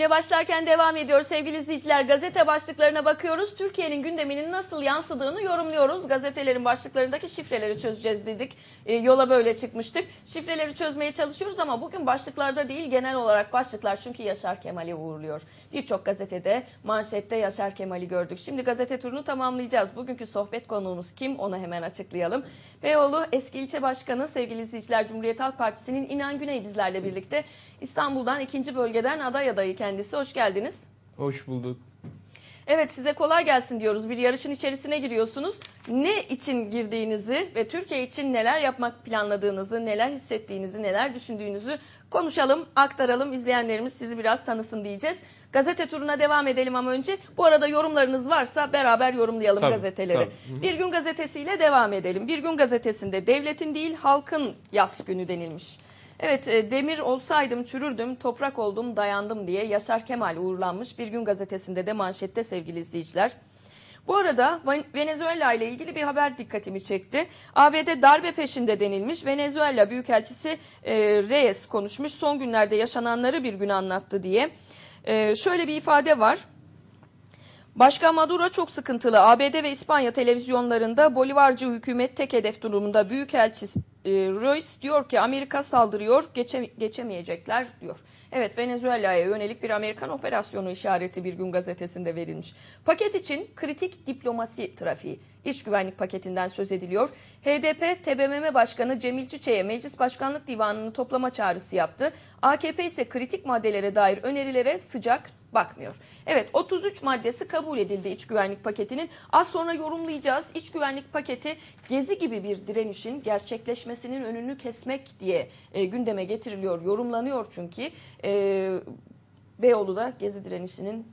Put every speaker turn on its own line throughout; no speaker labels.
Güne başlarken devam ediyor sevgili izleyiciler. Gazete başlıklarına bakıyoruz. Türkiye'nin gündeminin nasıl yansıdığını yorumluyoruz. Gazetelerin başlıklarındaki şifreleri çözeceğiz dedik. E, yola böyle çıkmıştık. Şifreleri çözmeye çalışıyoruz ama bugün başlıklarda değil genel olarak başlıklar. Çünkü Yaşar Kemal'i uğurluyor. Birçok gazetede manşette Yaşar Kemal'i gördük. Şimdi gazete turunu tamamlayacağız. Bugünkü sohbet konuğumuz kim onu hemen açıklayalım. Beyoğlu eski ilçe başkanı sevgili izleyiciler Cumhuriyet Halk Partisi'nin İnan Güney bizlerle birlikte İstanbul'dan ikinci bölgeden aday adayı kendisi. Hoş geldiniz.
Hoş bulduk.
Evet size kolay gelsin diyoruz. Bir yarışın içerisine giriyorsunuz. Ne için girdiğinizi ve Türkiye için neler yapmak planladığınızı, neler hissettiğinizi, neler düşündüğünüzü konuşalım, aktaralım. İzleyenlerimiz sizi biraz tanısın diyeceğiz. Gazete turuna devam edelim ama önce bu arada yorumlarınız varsa beraber yorumlayalım
Tabii,
gazeteleri.
tabii. Hı hı.
Bir gün gazetesiyle devam edelim. Bir gün gazetesinde devletin değil halkın yas günü denilmiş. Evet e, demir olsaydım çürürdüm, toprak oldum dayandım diye Yaşar Kemal uğurlanmış. Bir gün gazetesinde de manşette sevgili izleyiciler. Bu arada Ven- Venezuela ile ilgili bir haber dikkatimi çekti. ABD darbe peşinde denilmiş. Venezuela Büyükelçisi e, Reyes konuşmuş. Son günlerde yaşananları bir gün anlattı diye. E, şöyle bir ifade var. Başkan Maduro çok sıkıntılı. ABD ve İspanya televizyonlarında Bolivarcı hükümet tek hedef durumunda Büyükelçi e, Royce diyor ki Amerika saldırıyor geçe- geçemeyecekler diyor. Evet Venezuela'ya yönelik bir Amerikan operasyonu işareti bir gün gazetesinde verilmiş. Paket için kritik diplomasi trafiği. İç güvenlik paketinden söz ediliyor. HDP TBMM Başkanı Cemil Çiçek'e Meclis Başkanlık Divanı'nı toplama çağrısı yaptı. AKP ise kritik maddelere dair önerilere sıcak bakmıyor. Evet 33 maddesi kabul edildi iç güvenlik paketinin. Az sonra yorumlayacağız. İç güvenlik paketi gezi gibi bir direnişin gerçekleşmesinin önünü kesmek diye e, gündeme getiriliyor, yorumlanıyor çünkü. E, Beyoğlu'da gezi direnişinin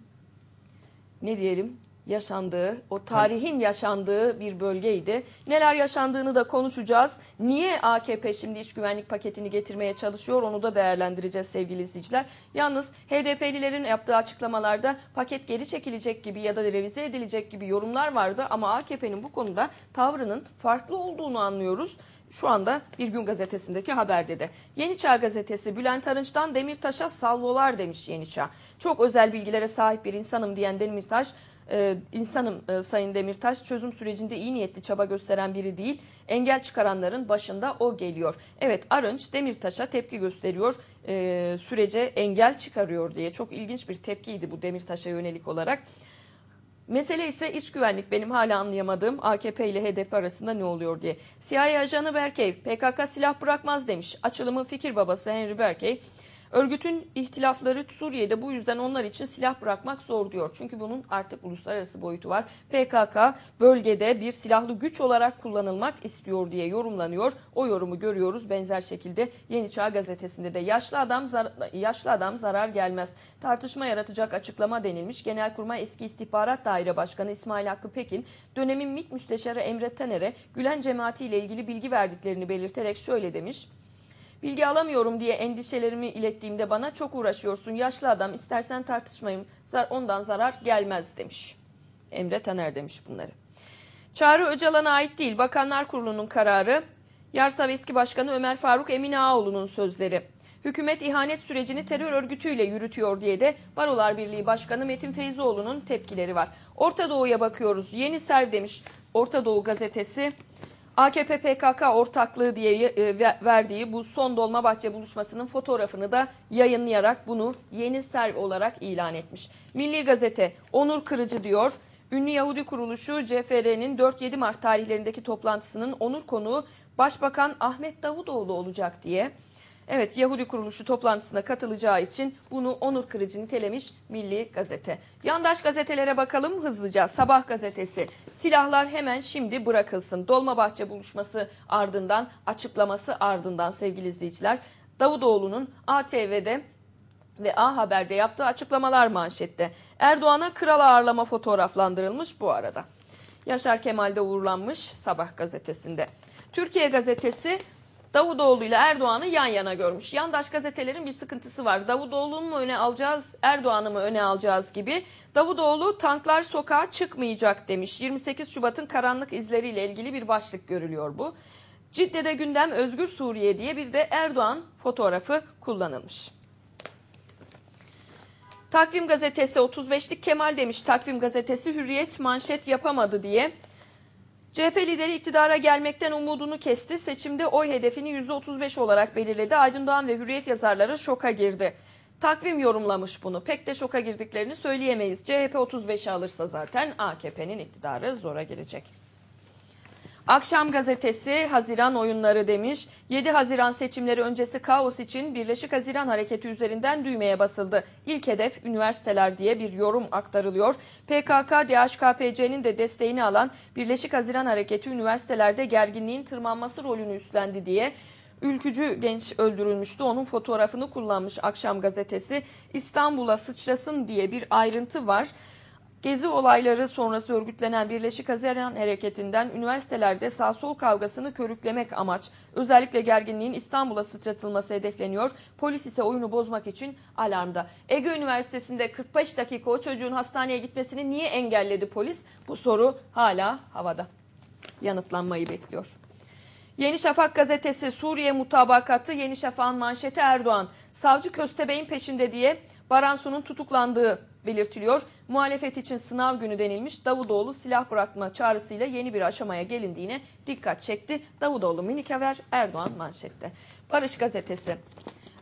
ne diyelim yaşandığı, o tarihin yaşandığı bir bölgeydi. Neler yaşandığını da konuşacağız. Niye AKP şimdi iç güvenlik paketini getirmeye çalışıyor onu da değerlendireceğiz sevgili izleyiciler. Yalnız HDP'lilerin yaptığı açıklamalarda paket geri çekilecek gibi ya da revize edilecek gibi yorumlar vardı ama AKP'nin bu konuda tavrının farklı olduğunu anlıyoruz. Şu anda Bir Gün Gazetesi'ndeki haberde de. Yeni Çağ Gazetesi Bülent Arınç'tan Demirtaş'a salvolar demiş Yeni Çağ. Çok özel bilgilere sahip bir insanım diyen Demirtaş, e, insanım e, Sayın Demirtaş çözüm sürecinde iyi niyetli çaba gösteren biri değil. Engel çıkaranların başında o geliyor. Evet Arınç Demirtaş'a tepki gösteriyor. e, sürece engel çıkarıyor diye. Çok ilginç bir tepkiydi bu Demirtaş'a yönelik olarak. Mesele ise iç güvenlik benim hala anlayamadığım AKP ile HDP arasında ne oluyor diye. CIA ajanı Berkey PKK silah bırakmaz demiş. Açılımın fikir babası Henry Berkey. Örgütün ihtilafları Suriye'de bu yüzden onlar için silah bırakmak zor diyor. Çünkü bunun artık uluslararası boyutu var. PKK bölgede bir silahlı güç olarak kullanılmak istiyor diye yorumlanıyor. O yorumu görüyoruz benzer şekilde Yeni Çağ gazetesinde de yaşlı adam zar- yaşlı adam zarar gelmez. Tartışma yaratacak açıklama denilmiş. Genelkurmay eski istihbarat daire başkanı İsmail Hakkı Pekin dönemin MİT müsteşarı Emre Taner'e Gülen cemaati ilgili bilgi verdiklerini belirterek şöyle demiş. Bilgi alamıyorum diye endişelerimi ilettiğimde bana çok uğraşıyorsun yaşlı adam istersen tartışmayın zar- ondan zarar gelmez demiş. Emre Taner demiş bunları. Çağrı Öcalan'a ait değil Bakanlar Kurulu'nun kararı Yarsav eski başkanı Ömer Faruk Emin Ağaoğlu'nun sözleri. Hükümet ihanet sürecini terör örgütüyle yürütüyor diye de Barolar Birliği Başkanı Metin Feyzoğlu'nun tepkileri var. Orta Doğu'ya bakıyoruz. Yeni Ser demiş Orta Doğu gazetesi. AKP PKK ortaklığı diye e, ve- verdiği bu son Dolmabahçe buluşmasının fotoğrafını da yayınlayarak bunu yeni ser olarak ilan etmiş. Milli Gazete onur kırıcı diyor. Ünlü Yahudi kuruluşu CFR'nin 4-7 Mart tarihlerindeki toplantısının onur konuğu Başbakan Ahmet Davutoğlu olacak diye. Evet Yahudi kuruluşu toplantısına katılacağı için bunu onur kırıcı nitelemiş Milli Gazete. Yandaş gazetelere bakalım hızlıca. Sabah gazetesi silahlar hemen şimdi bırakılsın. Dolmabahçe buluşması ardından açıklaması ardından sevgili izleyiciler Davutoğlu'nun ATV'de ve A Haber'de yaptığı açıklamalar manşette. Erdoğan'a kral ağırlama fotoğraflandırılmış bu arada. Yaşar Kemal de uğurlanmış Sabah gazetesinde. Türkiye gazetesi Davutoğlu ile Erdoğan'ı yan yana görmüş. Yandaş gazetelerin bir sıkıntısı var. Davutoğlu'nu mu öne alacağız, Erdoğan'ı mı öne alacağız gibi. Davutoğlu tanklar sokağa çıkmayacak demiş. 28 Şubat'ın karanlık izleriyle ilgili bir başlık görülüyor bu. Cidde'de gündem Özgür Suriye diye bir de Erdoğan fotoğrafı kullanılmış. Takvim gazetesi 35'lik Kemal demiş. Takvim gazetesi hürriyet manşet yapamadı diye. CHP lideri iktidara gelmekten umudunu kesti. Seçimde oy hedefini %35 olarak belirledi. Aydın Doğan ve Hürriyet yazarları şoka girdi. Takvim yorumlamış bunu. Pek de şoka girdiklerini söyleyemeyiz. CHP 35'i alırsa zaten AKP'nin iktidarı zora girecek. Akşam gazetesi Haziran oyunları demiş. 7 Haziran seçimleri öncesi kaos için Birleşik Haziran Hareketi üzerinden düğmeye basıldı. İlk hedef üniversiteler diye bir yorum aktarılıyor. PKK, DHKPC'nin de desteğini alan Birleşik Haziran Hareketi üniversitelerde gerginliğin tırmanması rolünü üstlendi diye ülkücü genç öldürülmüştü. Onun fotoğrafını kullanmış Akşam gazetesi. İstanbul'a sıçrasın diye bir ayrıntı var. Gezi olayları sonrası örgütlenen Birleşik Haziran Hareketi'nden üniversitelerde sağ sol kavgasını körüklemek amaç. Özellikle gerginliğin İstanbul'a sıçratılması hedefleniyor. Polis ise oyunu bozmak için alarmda. Ege Üniversitesi'nde 45 dakika o çocuğun hastaneye gitmesini niye engelledi polis? Bu soru hala havada. Yanıtlanmayı bekliyor. Yeni Şafak gazetesi Suriye mutabakatı Yeni Şafak'ın manşeti Erdoğan. Savcı Köstebey'in peşinde diye Baransu'nun tutuklandığı belirtiliyor. Muhalefet için sınav günü denilmiş Davutoğlu silah bırakma çağrısıyla yeni bir aşamaya gelindiğine dikkat çekti. Davutoğlu minik haber Erdoğan manşette. Barış gazetesi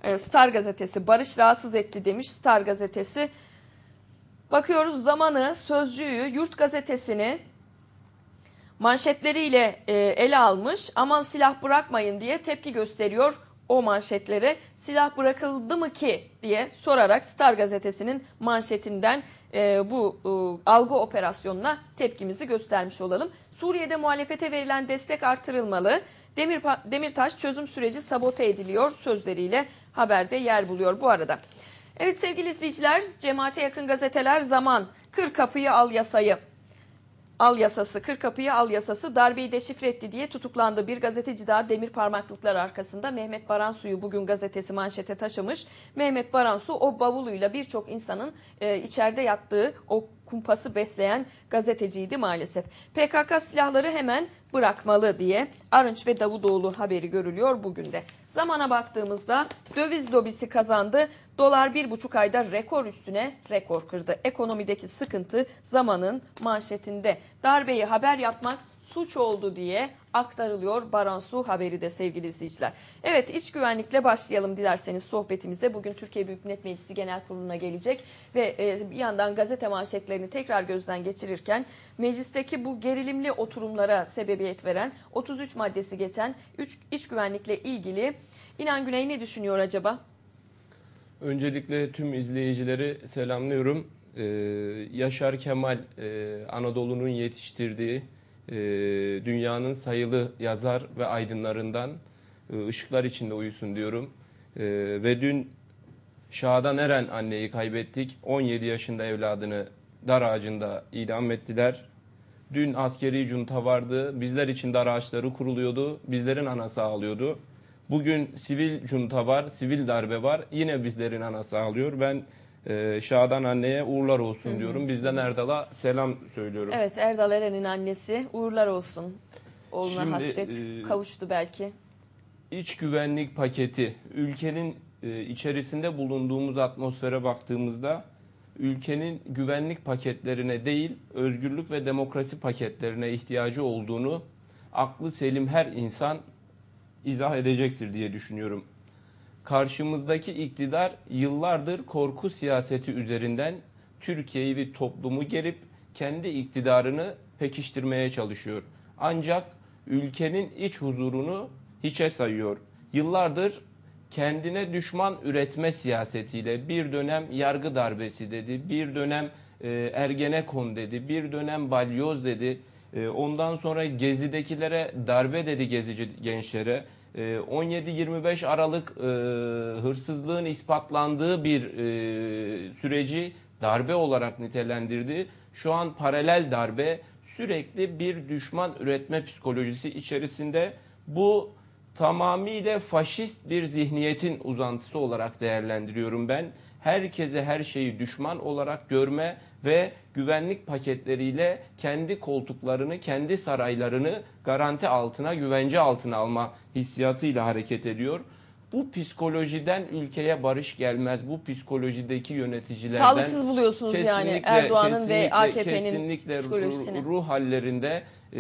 e, Star gazetesi Barış rahatsız etti demiş Star gazetesi. Bakıyoruz zamanı Sözcü'yü Yurt gazetesini manşetleriyle e, ele almış. Aman silah bırakmayın diye tepki gösteriyor o manşetlere silah bırakıldı mı ki diye sorarak Star gazetesinin manşetinden e, bu e, algı operasyonuna tepkimizi göstermiş olalım. Suriye'de muhalefete verilen destek artırılmalı. Demir, Demirtaş çözüm süreci sabote ediliyor sözleriyle haberde yer buluyor bu arada. Evet sevgili izleyiciler cemaate yakın gazeteler zaman kır kapıyı al yasayı al yasası, kır kapıyı al yasası darbeyi deşifre etti diye tutuklandı. Bir gazeteci daha demir parmaklıklar arkasında Mehmet Baransu'yu bugün gazetesi manşete taşımış. Mehmet Baransu o bavuluyla birçok insanın e, içeride yattığı o kumpası besleyen gazeteciydi maalesef. PKK silahları hemen bırakmalı diye Arınç ve Davutoğlu haberi görülüyor bugün de. Zamana baktığımızda döviz lobisi kazandı. Dolar bir buçuk ayda rekor üstüne rekor kırdı. Ekonomideki sıkıntı zamanın manşetinde. Darbeyi haber yapmak suç oldu diye aktarılıyor Baransu haberi de sevgili izleyiciler. Evet iç güvenlikle başlayalım dilerseniz sohbetimize. Bugün Türkiye Büyük Millet Meclisi Genel Kurulu'na gelecek ve e, bir yandan gazete manşetlerini tekrar gözden geçirirken meclisteki bu gerilimli oturumlara sebebiyet veren 33 maddesi geçen iç güvenlikle ilgili İnan Güney ne düşünüyor acaba?
Öncelikle tüm izleyicileri selamlıyorum. Ee, Yaşar Kemal e, Anadolu'nun yetiştirdiği e, dünyanın sayılı yazar ve aydınlarından e, ışıklar içinde uyusun diyorum. E, ve dün Şadan Eren anneyi kaybettik. 17 yaşında evladını dar ağacında idam ettiler. Dün askeri junta vardı. Bizler için dar ağaçları kuruluyordu. Bizlerin anası ağlıyordu. Bugün sivil junta var, sivil darbe var. Yine bizlerin anası ağlıyor. Ben e, Şadan anneye uğurlar olsun hı hı. diyorum. Bizden Erdal'a selam söylüyorum.
Evet Erdal Eren'in annesi uğurlar olsun. Oğluna Şimdi, hasret e, kavuştu belki.
İç güvenlik paketi ülkenin e, içerisinde bulunduğumuz atmosfere baktığımızda ülkenin güvenlik paketlerine değil özgürlük ve demokrasi paketlerine ihtiyacı olduğunu aklı selim her insan izah edecektir diye düşünüyorum karşımızdaki iktidar yıllardır korku siyaseti üzerinden Türkiye'yi bir toplumu gerip kendi iktidarını pekiştirmeye çalışıyor. Ancak ülkenin iç huzurunu hiçe sayıyor. Yıllardır kendine düşman üretme siyasetiyle bir dönem yargı darbesi dedi, bir dönem e, Ergenekon dedi, bir dönem balyoz dedi. E, ondan sonra gezidekilere darbe dedi gezici gençlere. 17-25 ee, Aralık e, hırsızlığın ispatlandığı bir e, süreci darbe olarak nitelendirdi. Şu an paralel darbe sürekli bir düşman üretme psikolojisi içerisinde bu tamamıyla faşist bir zihniyetin uzantısı olarak değerlendiriyorum ben. Herkese her şeyi düşman olarak görme ve güvenlik paketleriyle kendi koltuklarını, kendi saraylarını garanti altına, güvence altına alma hissiyatıyla hareket ediyor. Bu psikolojiden ülkeye barış gelmez. Bu psikolojideki yöneticilerden
Sağlıksız buluyorsunuz yani Erdoğan'ın ve AKP'nin
kesinlikle
psikolojisini.
ruh, ruh hallerinde e,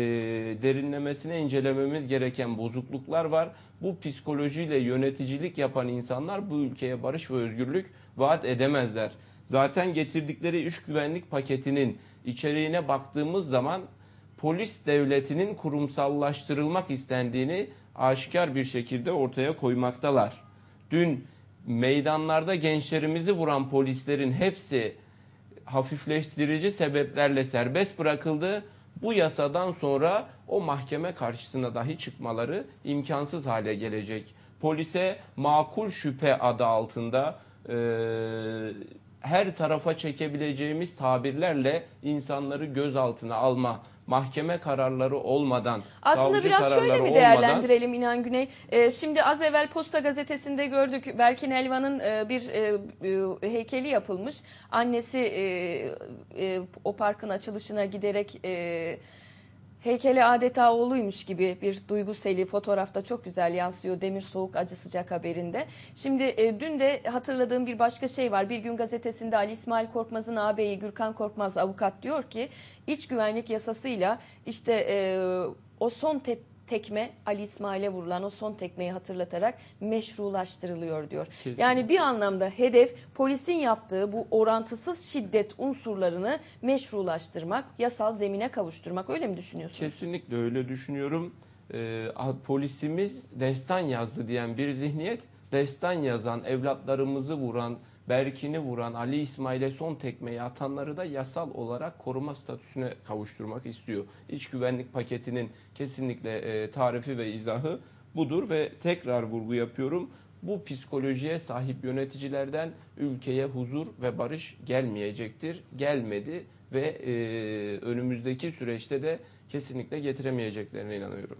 derinlemesine incelememiz gereken bozukluklar var. Bu psikolojiyle yöneticilik yapan insanlar bu ülkeye barış ve özgürlük vaat edemezler. Zaten getirdikleri iş güvenlik paketinin içeriğine baktığımız zaman polis devletinin kurumsallaştırılmak istendiğini aşikar bir şekilde ortaya koymaktalar. Dün meydanlarda gençlerimizi vuran polislerin hepsi hafifleştirici sebeplerle serbest bırakıldı. Bu yasadan sonra o mahkeme karşısına dahi çıkmaları imkansız hale gelecek. Polise makul şüphe adı altında her tarafa çekebileceğimiz tabirlerle insanları gözaltına alma, mahkeme kararları olmadan,
Aslında biraz şöyle mi
olmadan-
değerlendirelim İnan Güney? Ee, şimdi az evvel Posta Gazetesi'nde gördük. Berkin Elvan'ın e, bir e, e, heykeli yapılmış. Annesi e, e, o parkın açılışına giderek e, heykeli adeta oğluymuş gibi bir duyguseli fotoğrafta çok güzel yansıyor Demir Soğuk Acı Sıcak haberinde. Şimdi e, dün de hatırladığım bir başka şey var. Bir gün gazetesinde Ali İsmail Korkmaz'ın ağabeyi Gürkan Korkmaz avukat diyor ki iç güvenlik yasasıyla işte e, o son te- tekme Ali İsmail'e vurulan o son tekmeyi hatırlatarak meşrulaştırılıyor diyor.
Kesinlikle.
Yani bir anlamda hedef polisin yaptığı bu orantısız şiddet unsurlarını meşrulaştırmak, yasal zemine kavuşturmak öyle mi düşünüyorsunuz?
Kesinlikle öyle düşünüyorum. Ee, polisimiz destan yazdı diyen bir zihniyet, destan yazan, evlatlarımızı vuran, Berkin'i vuran, Ali İsmail'e son tekmeyi atanları da yasal olarak koruma statüsüne kavuşturmak istiyor. İç güvenlik paketinin kesinlikle e, tarifi ve izahı budur ve tekrar vurgu yapıyorum. Bu psikolojiye sahip yöneticilerden ülkeye huzur ve barış gelmeyecektir. Gelmedi ve e, önümüzdeki süreçte de kesinlikle getiremeyeceklerine inanıyorum.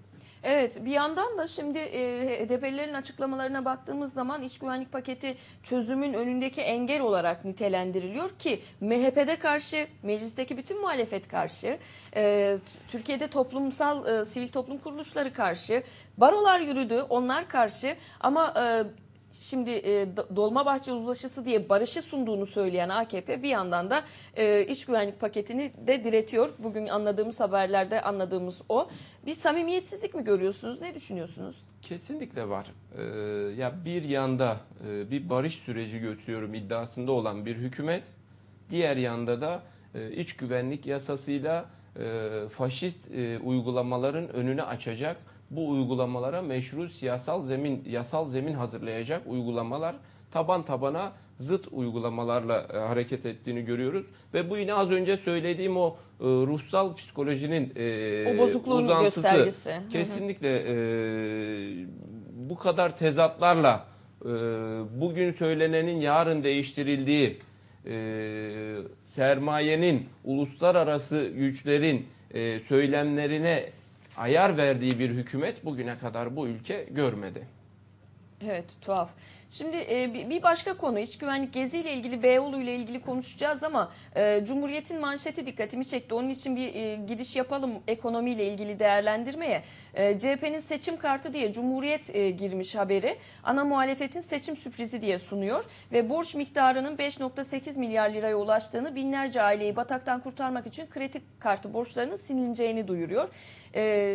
Evet bir yandan da şimdi e, HDP'lilerin açıklamalarına baktığımız zaman iç güvenlik paketi çözümün önündeki engel olarak nitelendiriliyor ki MHP'de karşı meclisteki bütün muhalefet karşı e, Türkiye'de toplumsal e, sivil toplum kuruluşları karşı barolar yürüdü onlar karşı ama e, Şimdi e, Do- Dolmabahçe Uzlaşısı diye barışı sunduğunu söyleyen AKP bir yandan da e, iç güvenlik paketini de diretiyor. Bugün anladığımız haberlerde anladığımız o. Bir samimiyetsizlik mi görüyorsunuz? Ne düşünüyorsunuz?
Kesinlikle var. Ee, ya bir yanda e, bir barış süreci götürüyorum iddiasında olan bir hükümet, diğer yanda da e, iç güvenlik yasasıyla e, faşist e, uygulamaların önünü açacak, bu uygulamalara meşru siyasal zemin, yasal zemin hazırlayacak uygulamalar taban tabana zıt uygulamalarla e, hareket ettiğini görüyoruz ve bu yine az önce söylediğim o e, ruhsal psikolojinin e,
O bozukluğun
uzantısı.
göstergesi.
Kesinlikle e, bu kadar tezatlarla e, bugün söylenenin yarın değiştirildiği e, sermayenin uluslararası güçlerin e, söylemlerine ayar verdiği bir hükümet bugüne kadar bu ülke görmedi.
Evet tuhaf. Şimdi e, bir- başka konu iç güvenlik Gezi ile ilgili Beyoğlu ile ilgili konuşacağız ama e, Cumhuriyet'in manşeti dikkatimi çekti. Onun için bir e, giriş yapalım ekonomiyle ilgili değerlendirmeye. CHP'nin seçim kartı diye Cumhuriyet girmiş haberi. Ana muhalefetin seçim sürprizi diye sunuyor ve borç miktarının 5.8 milyar liraya ulaştığını binlerce aileyi bataktan kurtarmak için kredi kartı borçlarının silineceğini duyuruyor.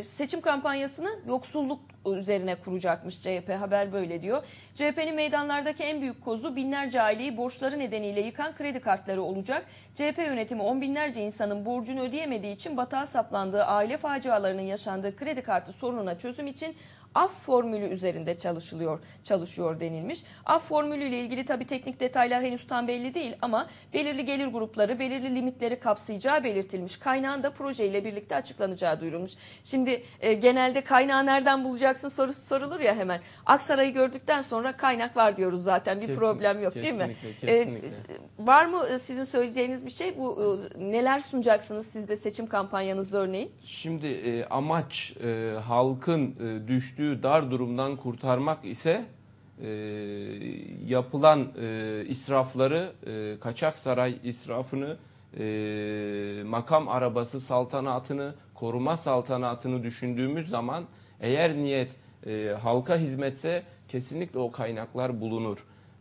Seçim kampanyasını yoksulluk üzerine kuracakmış CHP haber böyle diyor. CHP'nin meydanlardaki en büyük kozu binlerce aileyi borçları nedeniyle yıkan kredi kartları olacak. CHP yönetimi on binlerce insanın borcunu ödeyemediği için batağa saplandığı aile facialarının yaşandığı kredi kartı sorununa çözüm için af formülü üzerinde çalışılıyor, çalışıyor denilmiş. Af formülüyle ilgili tabii teknik detaylar henüz tam belli değil ama belirli gelir grupları, belirli limitleri kapsayacağı belirtilmiş. Kaynağın da projeyle birlikte açıklanacağı duyurulmuş. Şimdi e, genelde kaynağı nereden bulacaksın sorusu sorulur ya hemen. Aksaray'ı gördükten sonra kaynak var diyoruz zaten. Bir
Kesin-
problem yok değil mi?
kesinlikle,
E, var mı e, sizin söyleyeceğiniz bir şey? Bu e, neler sunacaksınız siz de seçim kampanyanızda örneğin?
Şimdi e, amaç e, halkın e, düştüğü dar durumdan kurtarmak ise e, yapılan e, israfları, e, kaçak saray israfını, e, makam arabası saltanatını, koruma saltanatını düşündüğümüz zaman eğer niyet e, halka hizmetse kesinlikle o kaynaklar bulunur.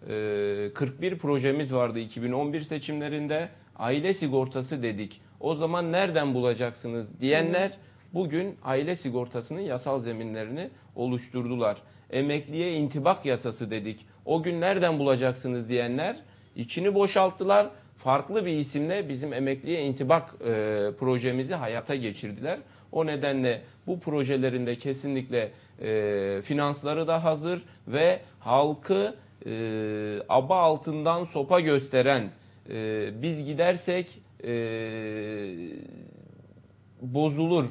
Ee, 41 projemiz vardı 2011 seçimlerinde. Aile sigortası dedik. O zaman nereden bulacaksınız diyenler bugün aile sigortasının yasal zeminlerini oluşturdular. Emekliye intibak yasası dedik. O gün nereden bulacaksınız diyenler içini boşalttılar. Farklı bir isimle bizim emekliye intibak e, projemizi hayata geçirdiler. O nedenle bu projelerinde kesinlikle e, finansları da hazır ve halkı e, aba altından sopa gösteren e, biz gidersek e, bozulur.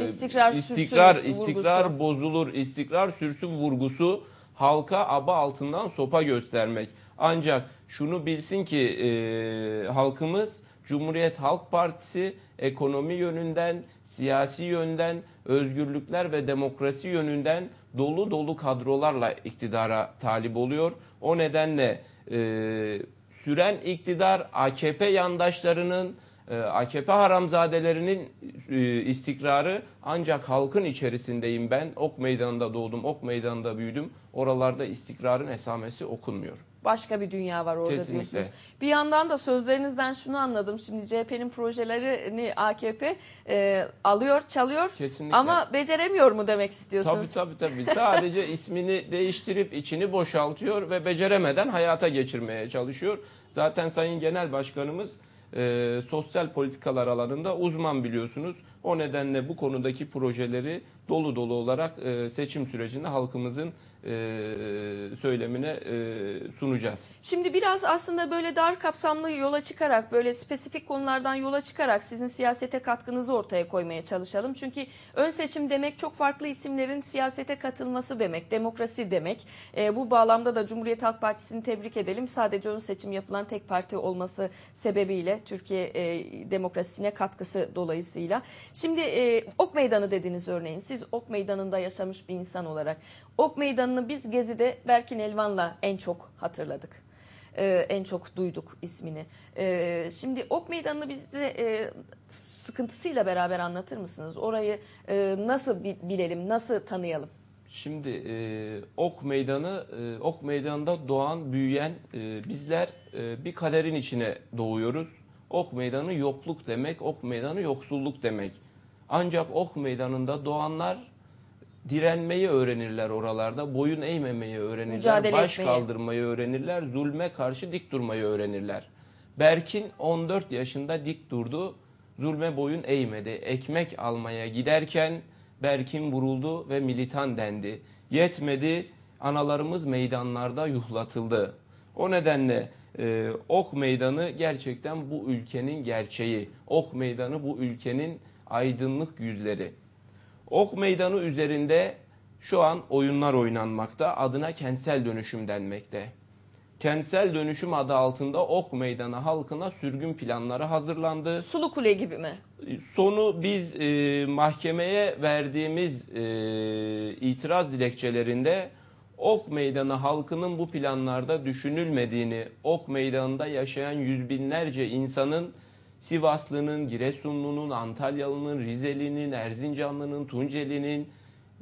E,
İstikrar sürsün
istikrar,
vurgusu.
istikrar bozulur. istikrar sürsün vurgusu halka aba altından sopa göstermek. Ancak şunu bilsin ki e, halkımız Cumhuriyet Halk Partisi ekonomi yönünden, siyasi yönden, özgürlükler ve demokrasi yönünden dolu dolu kadrolarla iktidara talip oluyor. O nedenle e, süren iktidar AKP yandaşlarının AKP haramzadelerinin e, istikrarı ancak halkın içerisindeyim ben. Ok meydanında doğdum, ok meydanında büyüdüm. Oralarda istikrarın esamesi okunmuyor.
Başka bir dünya var orada
Kesinlikle.
diyorsunuz. Bir yandan da sözlerinizden şunu anladım. Şimdi CHP'nin projelerini AKP e, alıyor, çalıyor
Kesinlikle.
ama beceremiyor mu demek
Tabii
istiyorsunuz?
tabii tabii. Sadece ismini değiştirip içini boşaltıyor ve beceremeden hayata geçirmeye çalışıyor. Zaten Sayın Genel Başkanımız e, sosyal politikalar alanında uzman biliyorsunuz. O nedenle bu konudaki projeleri dolu dolu olarak e, seçim sürecinde halkımızın e, söylemine e, sunacağız.
Şimdi biraz aslında böyle dar kapsamlı yola çıkarak böyle spesifik konulardan yola çıkarak sizin siyasete katkınızı ortaya koymaya çalışalım. Çünkü ön seçim demek çok farklı isimlerin siyasete katılması demek, demokrasi demek. E, bu bağlamda da Cumhuriyet Halk Partisi'ni tebrik edelim. Sadece ön seçim yapılan tek parti olması sebebiyle Türkiye e, demokrasisine katkısı dolayısıyla. Şimdi e, Ok Meydanı dediniz örneğin. Siz Ok Meydanı'nda yaşamış bir insan olarak. Ok Meydanı'nı biz Gezi'de Berkin Elvan'la en çok hatırladık. Ee, en çok duyduk ismini. Ee, şimdi Ok Meydanı'nı bize e, sıkıntısıyla beraber anlatır mısınız? Orayı e, nasıl bi- bilelim, nasıl tanıyalım?
Şimdi e, Ok Meydanı, e, Ok Meydanı'nda doğan, büyüyen e, bizler e, bir kaderin içine doğuyoruz. Ok Meydanı yokluk demek, Ok Meydanı yoksulluk demek. Ancak Ok Meydanı'nda doğanlar direnmeyi öğrenirler oralarda, boyun eğmemeyi öğrenirler,
Mücadele
baş
etmeyi.
kaldırmayı öğrenirler, zulme karşı dik durmayı öğrenirler. Berkin 14 yaşında dik durdu, zulme boyun eğmedi. Ekmek almaya giderken Berkin vuruldu ve militan dendi. Yetmedi, analarımız meydanlarda yuhlatıldı. O nedenle e, Ok Meydanı gerçekten bu ülkenin gerçeği. Ok Meydanı bu ülkenin aydınlık yüzleri. Ok Meydanı üzerinde şu an oyunlar oynanmakta. Adına kentsel dönüşüm denmekte. Kentsel dönüşüm adı altında Ok Meydanı halkına sürgün planları hazırlandı.
Sulu Kule gibi mi?
Sonu biz e, mahkemeye verdiğimiz e, itiraz dilekçelerinde Ok Meydanı halkının bu planlarda düşünülmediğini, Ok Meydanı'nda yaşayan yüz binlerce insanın Sivaslı'nın, Giresunlu'nun, Antalyalı'nın, Rizeli'nin, Erzincanlı'nın, Tunceli'nin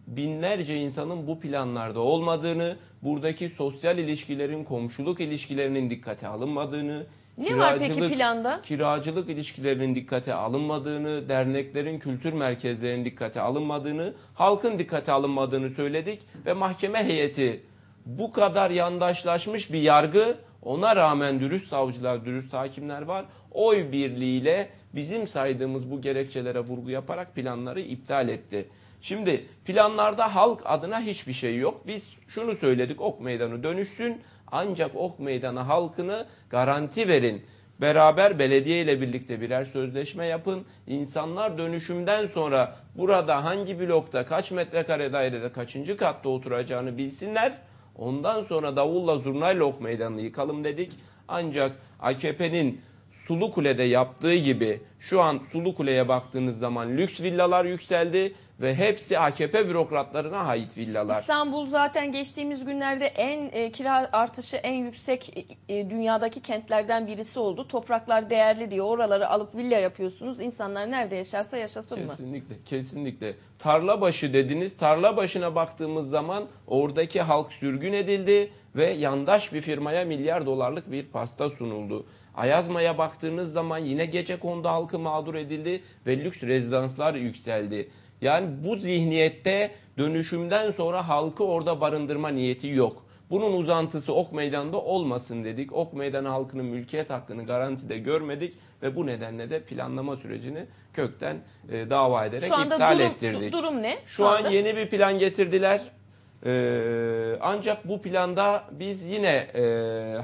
binlerce insanın bu planlarda olmadığını, buradaki sosyal ilişkilerin, komşuluk ilişkilerinin dikkate alınmadığını,
Ne var peki planda?
kiracılık ilişkilerinin dikkate alınmadığını, derneklerin, kültür merkezlerinin dikkate alınmadığını, halkın dikkate alınmadığını söyledik ve mahkeme heyeti bu kadar yandaşlaşmış bir yargı ona rağmen dürüst savcılar, dürüst hakimler var. Oy birliğiyle bizim saydığımız bu gerekçelere vurgu yaparak planları iptal etti. Şimdi planlarda halk adına hiçbir şey yok. Biz şunu söyledik ok meydanı dönüşsün ancak ok meydanı halkını garanti verin. Beraber belediye ile birlikte birer sözleşme yapın. İnsanlar dönüşümden sonra burada hangi blokta kaç metrekare dairede kaçıncı katta oturacağını bilsinler. Ondan sonra davulla zurnayla ok meydanını yıkalım dedik. Ancak AKP'nin Sulu Kule'de yaptığı gibi şu an Sulu Kule'ye baktığınız zaman lüks villalar yükseldi ve hepsi AKP bürokratlarına ait villalar.
İstanbul zaten geçtiğimiz günlerde en e, kira artışı en yüksek e, e, dünyadaki kentlerden birisi oldu. Topraklar değerli diye oraları alıp villa yapıyorsunuz. İnsanlar nerede yaşarsa yaşasın mı?
Kesinlikle, kesinlikle. Tarla başı dediniz. Tarla başına baktığımız zaman oradaki halk sürgün edildi ve yandaş bir firmaya milyar dolarlık bir pasta sunuldu. Ayazma'ya baktığınız zaman yine gece kondu halkı mağdur edildi ve lüks rezidanslar yükseldi. Yani bu zihniyette dönüşümden sonra halkı orada barındırma niyeti yok. Bunun uzantısı Ok Meydan'da olmasın dedik. Ok Meydanı halkının mülkiyet hakkını garantide görmedik ve bu nedenle de planlama sürecini kökten e, dava ederek
Şu anda
iptal
durum,
ettirdik.
du- durum ne?
Şu an
anda?
yeni bir plan getirdiler. Ee, ancak bu planda biz yine e,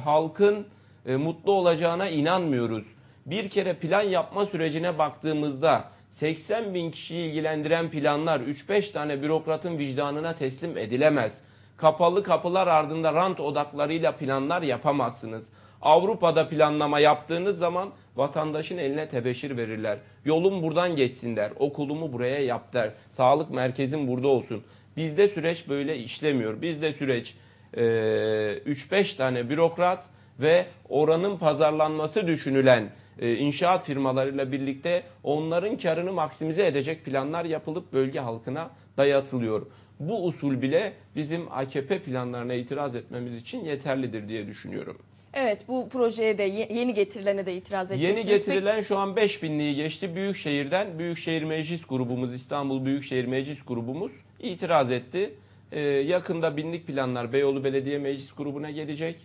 halkın e, mutlu olacağına inanmıyoruz. Bir kere plan yapma sürecine baktığımızda 80 bin kişiyi ilgilendiren planlar 3-5 tane bürokratın vicdanına teslim edilemez. Kapalı kapılar ardında rant odaklarıyla planlar yapamazsınız. Avrupa'da planlama yaptığınız zaman vatandaşın eline tebeşir verirler. Yolum buradan geçsin der. Okulumu buraya yap der. Sağlık merkezim burada olsun. Bizde süreç böyle işlemiyor. Bizde süreç e, 3-5 tane bürokrat ve oranın pazarlanması düşünülen e, inşaat firmalarıyla birlikte onların karını maksimize edecek planlar yapılıp bölge halkına dayatılıyor. Bu usul bile bizim AKP planlarına itiraz etmemiz için yeterlidir diye düşünüyorum.
Evet bu projeye de ye- yeni getirilene de itiraz
Yeni
edeceksiniz.
getirilen şu an 5000'liği geçti. Büyükşehir'den Büyükşehir Meclis grubumuz İstanbul Büyükşehir Meclis grubumuz itiraz etti. Ee, yakında binlik planlar Beyoğlu Belediye Meclis grubuna gelecek.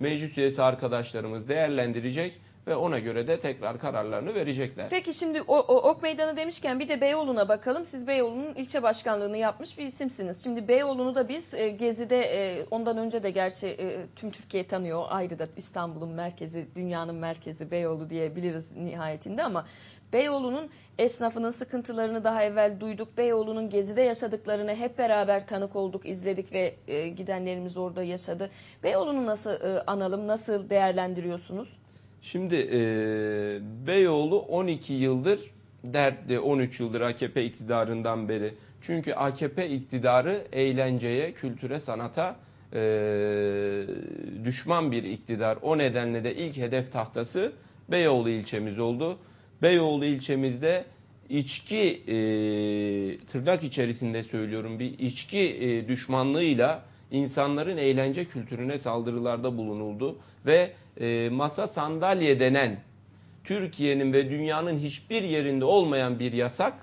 Meclis üyesi arkadaşlarımız değerlendirecek ve ona göre de tekrar kararlarını verecekler.
Peki şimdi o, o Ok Meydanı demişken bir de Beyoğlu'na bakalım. Siz Beyoğlu'nun ilçe başkanlığını yapmış bir isimsiniz. Şimdi Beyoğlu'nu da biz e, Gezi'de e, ondan önce de gerçi e, tüm Türkiye tanıyor. Ayrı da İstanbul'un merkezi, dünyanın merkezi Beyoğlu diyebiliriz nihayetinde ama Beyoğlu'nun esnafının sıkıntılarını daha evvel duyduk. Beyoğlu'nun Gezi'de yaşadıklarını hep beraber tanık olduk, izledik ve e, gidenlerimiz orada yaşadı. Beyoğlu'nu nasıl e, analım, nasıl değerlendiriyorsunuz?
Şimdi e, Beyoğlu 12 yıldır dertli 13 yıldır AKP iktidarından beri. Çünkü AKP iktidarı eğlenceye, kültüre, sanata e, düşman bir iktidar. O nedenle de ilk hedef tahtası Beyoğlu ilçemiz oldu. Beyoğlu ilçemizde içki e, tırnak içerisinde söylüyorum bir içki e, düşmanlığıyla insanların eğlence kültürüne saldırılarda bulunuldu ve e, masa sandalye denen Türkiye'nin ve dünyanın hiçbir yerinde olmayan bir yasak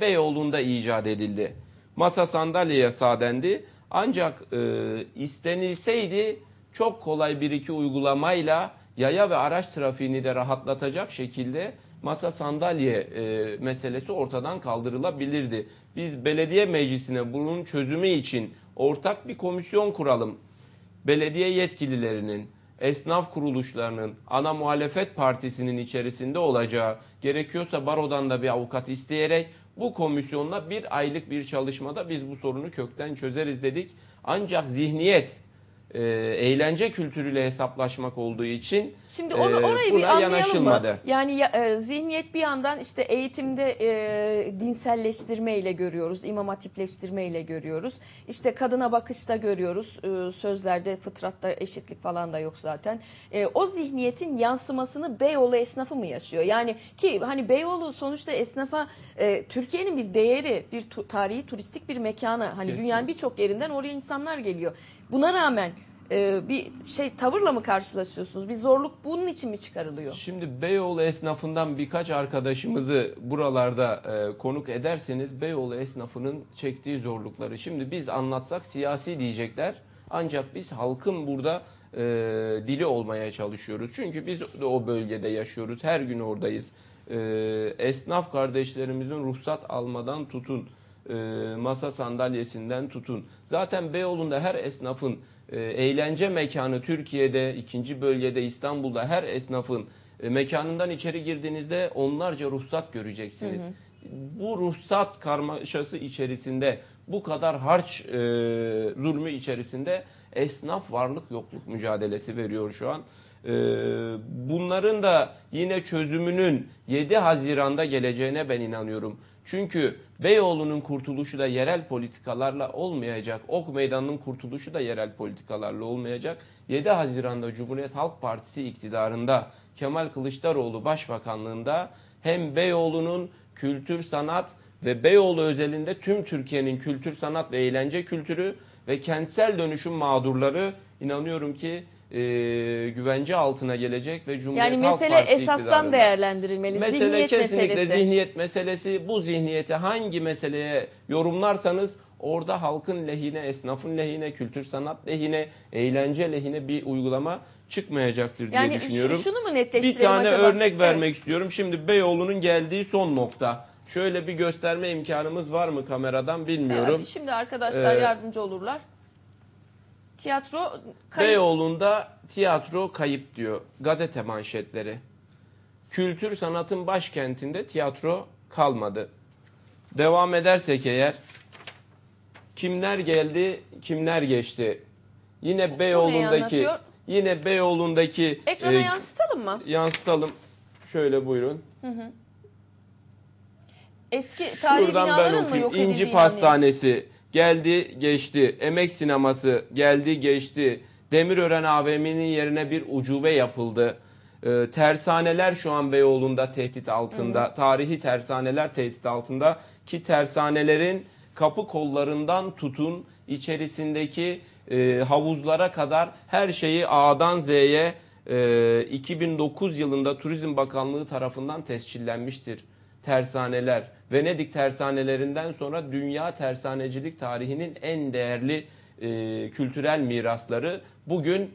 Beyoğlu'nda icat edildi. Masa sandalye yasağı dendi. Ancak e, istenilseydi çok kolay bir iki uygulamayla yaya ve araç trafiğini de rahatlatacak şekilde masa sandalye e, meselesi ortadan kaldırılabilirdi. Biz belediye meclisine bunun çözümü için ortak bir komisyon kuralım. Belediye yetkililerinin, esnaf kuruluşlarının, ana muhalefet partisinin içerisinde olacağı, gerekiyorsa barodan da bir avukat isteyerek bu komisyonla bir aylık bir çalışmada biz bu sorunu kökten çözeriz dedik. Ancak zihniyet e, eğlence kültürüyle hesaplaşmak olduğu için
Şimdi onu
e,
orayı bir
buna
anlayalım mı?
yanaşılmadı.
Yani ya- e, zihniyet bir yandan işte eğitimde e, dinselleştirme ile görüyoruz, imam hatipleştirme ile görüyoruz. İşte kadına bakışta görüyoruz. E, sözlerde fıtratta eşitlik falan da yok zaten. E, o zihniyetin yansımasını Beyoğlu esnafı mı yaşıyor? Yani ki hani Beyoğlu sonuçta esnafa e, Türkiye'nin bir değeri, bir tu- tarihi turistik bir mekanı. Hani
Kesin.
dünyanın birçok yerinden oraya insanlar geliyor. Buna rağmen e, bir şey tavırla mı karşılaşıyorsunuz? Bir zorluk bunun için mi çıkarılıyor?
Şimdi Beyoğlu esnafından birkaç arkadaşımızı buralarda e, konuk ederseniz Beyoğlu esnafının çektiği zorlukları. Şimdi biz anlatsak siyasi diyecekler. Ancak biz halkın burada e, dili olmaya çalışıyoruz. Çünkü biz de o bölgede yaşıyoruz. Her gün oradayız. E, esnaf kardeşlerimizin ruhsat almadan tutun e, masa sandalyesinden tutun. Zaten Beyoğlu'nda her esnafın e, eğlence mekanı Türkiye'de, ikinci bölgede İstanbul'da her esnafın e, mekanından içeri girdiğinizde onlarca ruhsat göreceksiniz. Bu ruhsat karmaşası içerisinde bu kadar harç e, zulmü içerisinde esnaf varlık yokluk mücadelesi veriyor şu an. E, Ee, bunların da yine çözümünün 7 Haziran'da geleceğine ben inanıyorum. Çünkü Beyoğlu'nun kurtuluşu da yerel politikalarla olmayacak. Ok Meydanı'nın kurtuluşu da yerel politikalarla olmayacak. 7 Haziran'da Cumhuriyet Halk Partisi iktidarında Kemal Kılıçdaroğlu başbakanlığında hem Beyoğlu'nun kültür sanat ve Beyoğlu özelinde tüm Türkiye'nin kültür sanat ve eğlence kültürü ve kentsel dönüşüm mağdurları inanıyorum ki e, güvence altına gelecek ve Cumhuriyet
Yani
Halk
mesele
Partisi
esastan değerlendirilmeli.
Mesele
zihniyet
kesinlikle
meselesi.
zihniyet meselesi. Bu zihniyeti hangi meseleye yorumlarsanız orada halkın lehine, esnafın lehine, kültür sanat lehine, eğlence lehine bir uygulama çıkmayacaktır diye
yani
düşünüyorum.
şunu mu
bir
netleştirelim
tane
acaba?
örnek vermek
Evet.
istiyorum. Şimdi Beyoğlu'nun geldiği son nokta. Şöyle bir gösterme imkanımız var mı kameradan bilmiyorum.
Evet, şimdi arkadaşlar
Ee,
yardımcı olurlar. Tiyatro kayıp.
Beyoğlu'nda tiyatro kayıp diyor gazete manşetleri. Kültür sanatın başkentinde tiyatro kalmadı. Devam edersek eğer kimler geldi, kimler geçti? Yine Beyoğlu'ndaki
anlatıyor?
yine Beyoğlu'ndaki
Ekrana
e,
yansıtalım mı?
yansıtalım. Şöyle buyurun.
Eski tarihi
Şuradan
binaların mı yok
İnci
edildiğini
Pastanesi geldi geçti. Emek Sineması geldi geçti. Demirören AVM'nin yerine bir ucube yapıldı. Ee, tersaneler şu an Beyoğlu'nda tehdit altında. Tarihi tersaneler tehdit altında. Ki tersanelerin kapı kollarından tutun içerisindeki e, havuzlara kadar her şeyi A'dan Z'ye e, 2009 yılında Turizm Bakanlığı tarafından tescillenmiştir tersaneler. Venedik tersanelerinden sonra dünya tersanecilik tarihinin en değerli e, kültürel mirasları. Bugün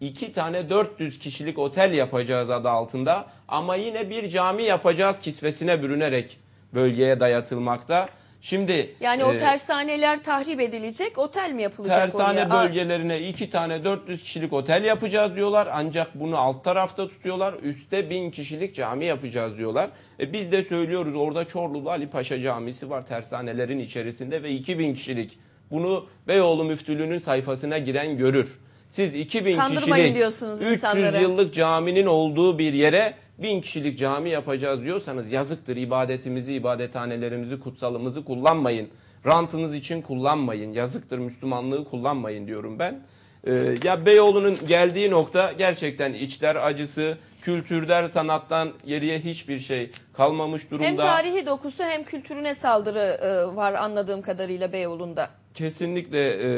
iki tane 400 kişilik otel yapacağız adı altında ama yine bir cami yapacağız kisvesine bürünerek bölgeye dayatılmakta. Şimdi
Yani o
e,
tersaneler tahrip edilecek, otel mi yapılacak
Tersane
oraya?
Bölgelerine iki tane 400 kişilik otel yapacağız diyorlar. Ancak bunu alt tarafta tutuyorlar. Üste 1000 kişilik cami yapacağız diyorlar. E biz de söylüyoruz orada Çorlu'da Ali Paşa Camisi var tersanelerin içerisinde ve 2000 kişilik. Bunu Beyoğlu Müftülüğü'nün sayfasına giren görür. Siz 2000
Kandırmayın
kişilik
diyorsunuz
300
insanları.
yıllık caminin olduğu bir yere 1000 kişilik cami yapacağız diyorsanız yazıktır. İbadetimizi, ibadethanelerimizi, kutsalımızı kullanmayın. Rantınız için kullanmayın. Yazıktır Müslümanlığı kullanmayın diyorum ben. Ee, ya Beyoğlu'nun geldiği nokta gerçekten içler acısı, kültürden, sanattan geriye hiçbir şey kalmamış durumda.
Hem tarihi dokusu hem kültürüne saldırı e, var anladığım kadarıyla Beyoğlu'nda.
Kesinlikle e,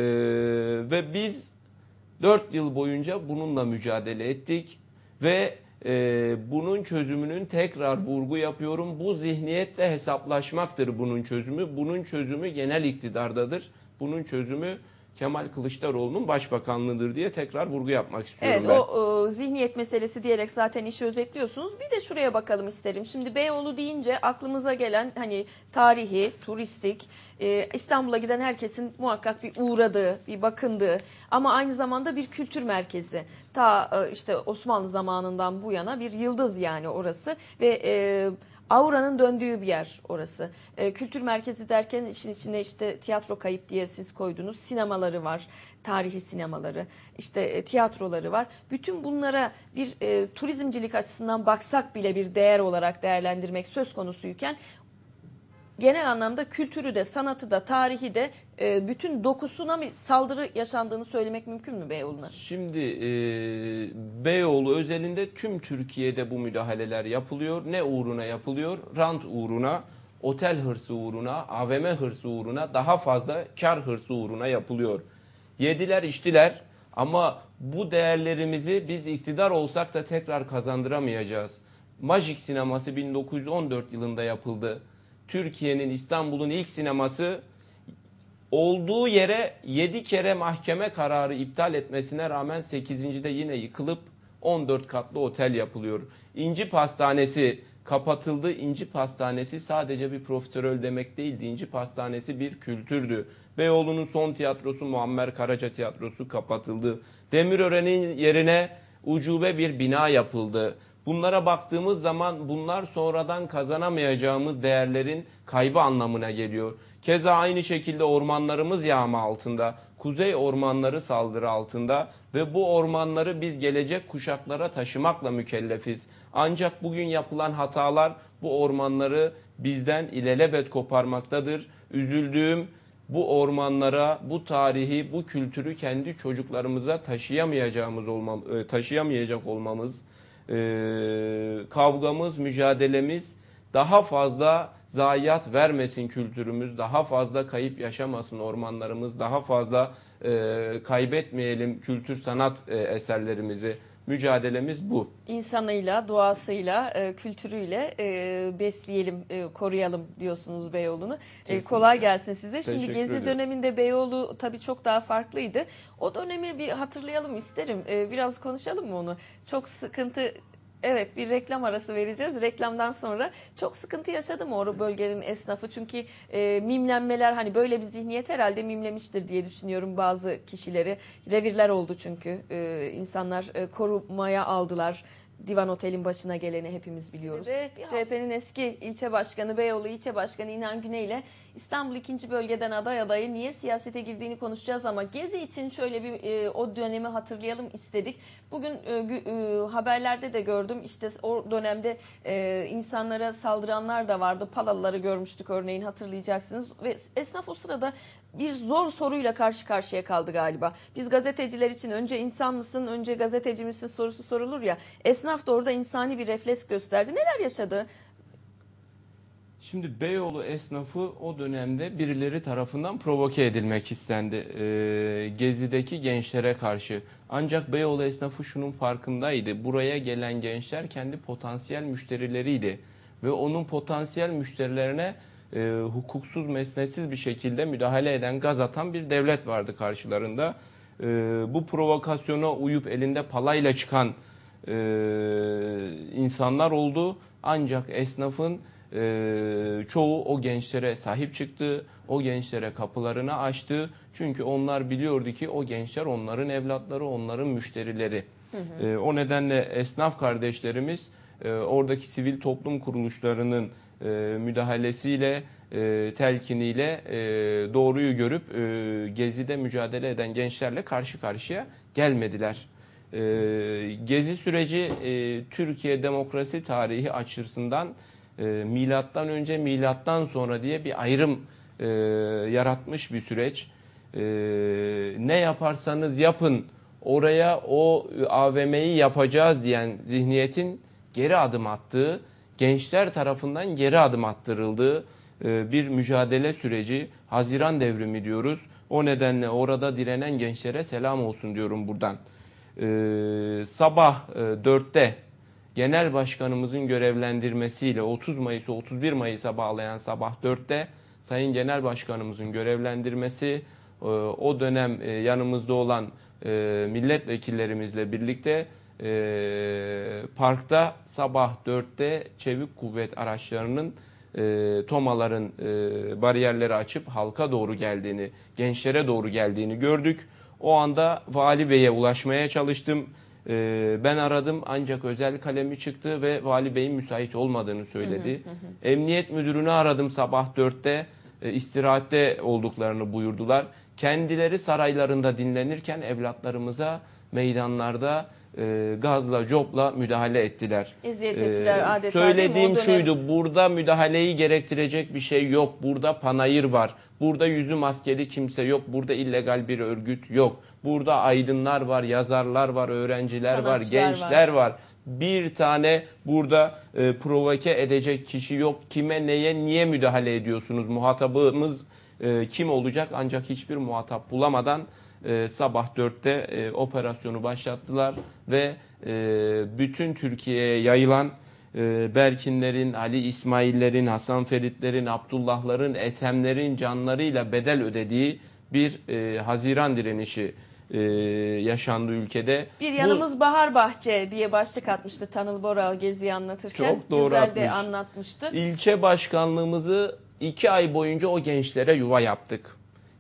ve biz 4 yıl boyunca bununla mücadele ettik ve e, bunun çözümünün tekrar vurgu yapıyorum. Bu zihniyetle hesaplaşmaktır bunun çözümü. Bunun çözümü genel iktidardadır. Bunun çözümü Kemal Kılıçdaroğlu'nun başbakanlığıdır diye tekrar vurgu yapmak istiyorum
Evet
ben.
o e, zihniyet meselesi diyerek zaten işi özetliyorsunuz. Bir de şuraya bakalım isterim. Şimdi Beyoğlu deyince aklımıza gelen hani tarihi, turistik, e, İstanbul'a giden herkesin muhakkak bir uğradığı, bir bakındığı ama aynı zamanda bir kültür merkezi. Ta e, işte Osmanlı zamanından bu yana bir yıldız yani orası ve e, auranın döndüğü bir yer orası. E, kültür merkezi derken işin içine işte tiyatro kayıp diye siz koydunuz. Sinemaları var, tarihi sinemaları, işte e, tiyatroları var. Bütün bunlara bir e, turizmcilik açısından baksak bile bir değer olarak değerlendirmek söz konusuyken genel anlamda kültürü de, sanatı da, tarihi de e, bütün dokusuna bir saldırı yaşandığını söylemek mümkün mü Beyoğlu'na?
Şimdi e, Beyoğlu özelinde tüm Türkiye'de bu müdahaleler yapılıyor. Ne uğruna yapılıyor? Rant uğruna, otel hırsı uğruna, AVM hırsı uğruna, daha fazla kar hırsı uğruna yapılıyor. Yediler içtiler ama bu değerlerimizi biz iktidar olsak da tekrar kazandıramayacağız. Magic sineması 1914 yılında yapıldı. Türkiye'nin İstanbul'un ilk sineması olduğu yere 7 kere mahkeme kararı iptal etmesine rağmen 8. de yine yıkılıp 14 katlı otel yapılıyor. İnci Pastanesi kapatıldı. İnci Pastanesi sadece bir profiterol demek değildi. İnci Pastanesi bir kültürdü. Beyoğlu'nun son tiyatrosu Muammer Karaca Tiyatrosu kapatıldı. Demirören'in yerine ucube bir bina yapıldı. Bunlara baktığımız zaman bunlar sonradan kazanamayacağımız değerlerin kaybı anlamına geliyor. Keza aynı şekilde ormanlarımız yağma altında, kuzey ormanları saldırı altında ve bu ormanları biz gelecek kuşaklara taşımakla mükellefiz. Ancak bugün yapılan hatalar bu ormanları bizden ilelebet koparmaktadır. Üzüldüğüm bu ormanlara, bu tarihi, bu kültürü kendi çocuklarımıza taşıyamayacağımız olmam, e, taşıyamayacak olmamız, e, kavgamız, mücadelemiz daha fazla zayiat vermesin kültürümüz, daha fazla kayıp yaşamasın ormanlarımız, daha fazla e, kaybetmeyelim kültür sanat e, eserlerimizi. Mücadelemiz bu.
İnsanıyla, doğasıyla, e, kültürüyle e, besleyelim, e, koruyalım diyorsunuz Beyoğlu'nu. E, kolay gelsin size. Şimdi
Teşekkür
Gezi
ederim.
döneminde Beyoğlu tabii çok daha farklıydı. O dönemi bir hatırlayalım isterim. E, biraz konuşalım mı onu? Çok sıkıntı Evet bir reklam arası vereceğiz. Reklamdan sonra çok sıkıntı yaşadı mı o bölgenin esnafı? Çünkü e, mimlenmeler hani böyle bir zihniyet herhalde mimlemiştir diye düşünüyorum bazı kişileri. Revirler oldu çünkü. E, insanlar e, korumaya aldılar. Divan Otel'in başına geleni hepimiz biliyoruz. CHP'nin eski ilçe başkanı Beyoğlu ilçe başkanı İnan Güney ile İstanbul 2. bölgeden aday adayı niye siyasete girdiğini konuşacağız ama Gezi için şöyle bir e, o dönemi hatırlayalım istedik. Bugün e, e, haberlerde de gördüm işte o dönemde e, insanlara saldıranlar da vardı. Palalıları görmüştük örneğin hatırlayacaksınız ve esnaf o sırada bir zor soruyla karşı karşıya kaldı galiba. Biz gazeteciler için önce insan mısın, önce gazeteci misin sorusu sorulur ya. Esnaf da orada insani bir refleks gösterdi. Neler yaşadı?
Şimdi Beyoğlu esnafı o dönemde birileri tarafından provoke edilmek istendi. Ee, gezideki gençlere karşı. Ancak Beyoğlu esnafı şunun farkındaydı. Buraya gelen gençler kendi potansiyel müşterileriydi. Ve onun potansiyel müşterilerine e, hukuksuz, mesnetsiz bir şekilde müdahale eden, gaz atan bir devlet vardı karşılarında. E, bu provokasyona uyup elinde palayla çıkan e, insanlar oldu. Ancak esnafın e, çoğu o gençlere sahip çıktı. O gençlere kapılarını açtı. Çünkü onlar biliyordu ki o gençler onların evlatları, onların müşterileri. E, o nedenle esnaf kardeşlerimiz e, oradaki sivil toplum kuruluşlarının e, müdahalesiyle, e, telkiniyle e, doğruyu görüp e, gezide mücadele eden gençlerle karşı karşıya gelmediler. E, gezi süreci e, Türkiye demokrasi tarihi açısından e, milattan önce milattan sonra diye bir ayrım e, yaratmış bir süreç. E, ne yaparsanız yapın oraya o AVM'yi yapacağız diyen zihniyetin geri adım attığı, gençler tarafından geri adım attırıldığı e, bir mücadele süreci, Haziran devrimi diyoruz. O nedenle orada direnen gençlere selam olsun diyorum buradan. E, sabah e, 4'te Genel Başkanımızın görevlendirmesiyle 30 Mayıs'ı 31 Mayıs'a bağlayan sabah 4'te Sayın Genel Başkanımızın görevlendirmesi e, o dönem e, yanımızda olan e, milletvekillerimizle birlikte parkta sabah 4'te çevik kuvvet araçlarının tomaların bariyerleri açıp halka doğru geldiğini, gençlere doğru geldiğini gördük. O anda Vali Bey'e ulaşmaya çalıştım. E, ben aradım ancak özel kalemi çıktı ve Vali Bey'in müsait olmadığını söyledi. Emniyet müdürünü aradım sabah 4'te e, istirahatte olduklarını buyurdular. Kendileri saraylarında dinlenirken evlatlarımıza meydanlarda e, gazla, copla müdahale ettiler.
Eziyet
Ee,
ettiler adeta değil mi?
Söylediğim
O dönem-
şuydu, burada müdahaleyi gerektirecek bir şey yok. Burada panayır var. Burada yüzü maskeli kimse yok. Burada illegal bir örgüt yok. Burada aydınlar var, yazarlar var, öğrenciler var,
Sanatçılar
gençler
var.
var. Bir tane burada e, provoke edecek kişi yok. Kime, neye, niye müdahale ediyorsunuz? Muhatabımız e, kim olacak? Ancak hiçbir muhatap bulamadan e, sabah 4'te e, operasyonu başlattılar ve e, bütün Türkiye'ye yayılan e, Berkinlerin, Ali İsmail'lerin, Hasan Feritlerin, Abdullah'ların, Ethemlerin canlarıyla bedel ödediği bir e, Haziran direnişi e, yaşandı ülkede.
Bir
Bu-
yanımız Bahar Bahçe diye başlık atmıştı Tanıl Bora Gezi'yi anlatırken.
Çok doğru
Güzel de
atmış.
anlatmıştı.
İlçe başkanlığımızı iki ay boyunca o gençlere yuva yaptık.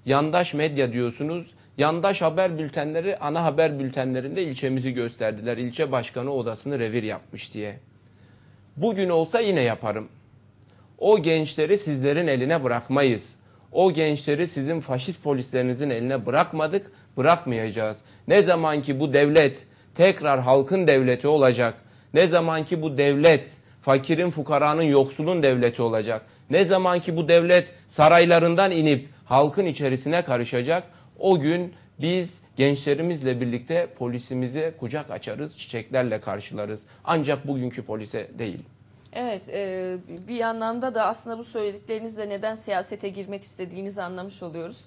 Yandaş medya diyorsunuz. Yandaş haber bültenleri ana haber bültenlerinde ilçemizi gösterdiler. İlçe başkanı odasını revir yapmış diye. Bugün olsa yine yaparım. O gençleri sizlerin eline bırakmayız. O gençleri sizin faşist polislerinizin eline bırakmadık, bırakmayacağız. Ne zaman ki bu devlet tekrar halkın devleti olacak, ne zaman ki bu devlet fakirin, fukaranın, yoksulun devleti olacak, ne zaman ki bu devlet saraylarından inip halkın içerisine karışacak, o gün biz gençlerimizle birlikte polisimize kucak açarız, çiçeklerle karşılarız. Ancak bugünkü polise değil.
Evet, e, bir anlamda da aslında bu söylediklerinizle neden siyasete girmek istediğinizi anlamış oluyoruz.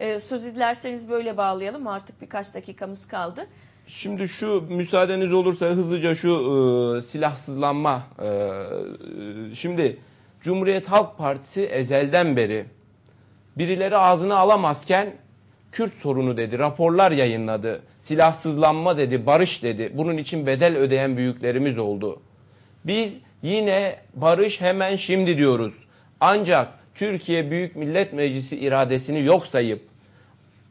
E, söz dilerseniz böyle bağlayalım. Artık birkaç dakikamız kaldı.
Şimdi şu müsaadeniz olursa hızlıca şu e, silahsızlanma. e, şimdi Cumhuriyet Halk Partisi ezelden beri birileri ağzına alamazken Kürt sorunu dedi, raporlar yayınladı, silahsızlanma dedi, barış dedi. Bunun için bedel ödeyen büyüklerimiz oldu. Biz yine barış hemen şimdi diyoruz. Ancak Türkiye Büyük Millet Meclisi iradesini yok sayıp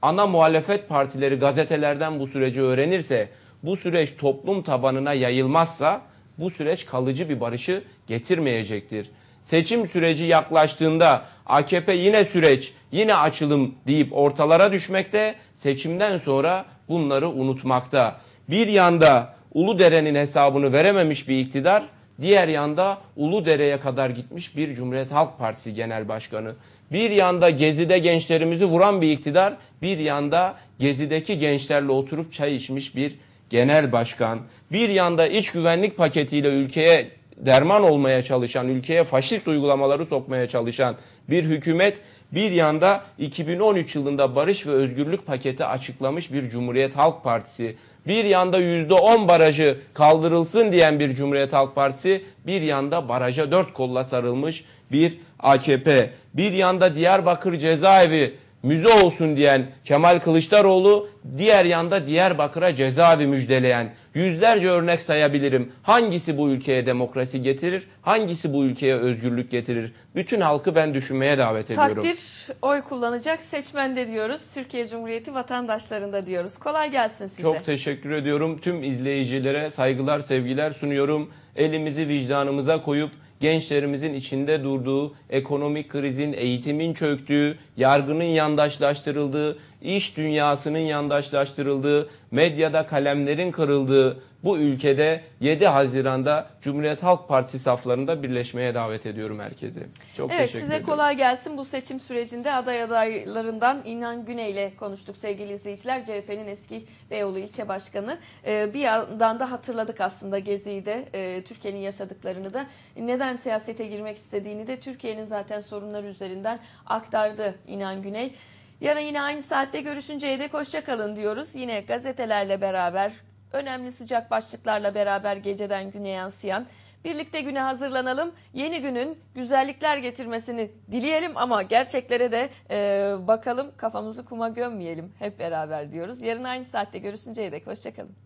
ana muhalefet partileri gazetelerden bu süreci öğrenirse, bu süreç toplum tabanına yayılmazsa bu süreç kalıcı bir barışı getirmeyecektir. Seçim süreci yaklaştığında AKP yine süreç, yine açılım deyip ortalara düşmekte, seçimden sonra bunları unutmakta. Bir yanda Uludere'nin hesabını verememiş bir iktidar, diğer yanda Uludere'ye kadar gitmiş bir Cumhuriyet Halk Partisi Genel Başkanı. Bir yanda Gezi'de gençlerimizi vuran bir iktidar, bir yanda Gezi'deki gençlerle oturup çay içmiş bir genel başkan. Bir yanda iç güvenlik paketiyle ülkeye derman olmaya çalışan, ülkeye faşist uygulamaları sokmaya çalışan bir hükümet, bir yanda 2013 yılında barış ve özgürlük paketi açıklamış bir Cumhuriyet Halk Partisi, bir yanda %10 barajı kaldırılsın diyen bir Cumhuriyet Halk Partisi, bir yanda baraja dört kolla sarılmış bir AKP, bir yanda Diyarbakır cezaevi müze olsun diyen Kemal Kılıçdaroğlu, diğer yanda Diyarbakır'a cezaevi müjdeleyen yüzlerce örnek sayabilirim. Hangisi bu ülkeye demokrasi getirir? Hangisi bu ülkeye özgürlük getirir? Bütün halkı ben düşünmeye davet ediyorum.
Takdir oy kullanacak seçmende diyoruz. Türkiye Cumhuriyeti vatandaşlarında diyoruz. Kolay gelsin size.
Çok teşekkür ediyorum. Tüm izleyicilere saygılar, sevgiler sunuyorum. Elimizi vicdanımıza koyup gençlerimizin içinde durduğu, ekonomik krizin, eğitimin çöktüğü, yargının yandaşlaştırıldığı, iş dünyasının yandaşlaştırıldığı, medyada kalemlerin kırıldığı bu ülkede 7 Haziran'da Cumhuriyet Halk Partisi saflarında birleşmeye davet ediyorum herkesi. Çok
Evet
teşekkür
size kolay gelsin. Bu seçim sürecinde aday adaylarından İnan Güney ile konuştuk sevgili izleyiciler. CHP'nin eski Beyoğlu ilçe başkanı. Ee, bir yandan da hatırladık aslında Gezi'yi de e, Türkiye'nin yaşadıklarını da. Neden siyasete girmek istediğini de Türkiye'nin zaten sorunları üzerinden aktardı İnan Güney. Yarın yine aynı saatte görüşünceye dek hoşçakalın diyoruz. Yine gazetelerle beraber önemli sıcak başlıklarla beraber geceden güne yansıyan Birlikte güne hazırlanalım. Yeni günün güzellikler getirmesini dileyelim ama gerçeklere de e, bakalım kafamızı kuma gömmeyelim hep beraber diyoruz. Yarın aynı saatte görüşünceye dek hoşçakalın.